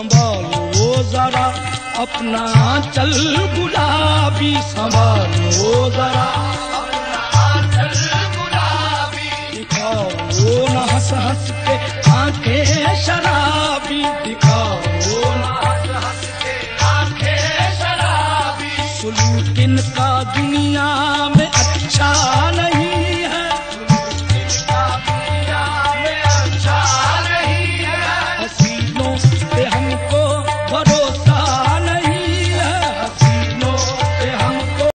संभालो जरा अपना चल गुलाबी संभालो जरा दिखाओ न हंस हंस के आँखें शराबी दिखाओ न हंस हंस के आँखें शराबी। सुलूकिन का दुनिया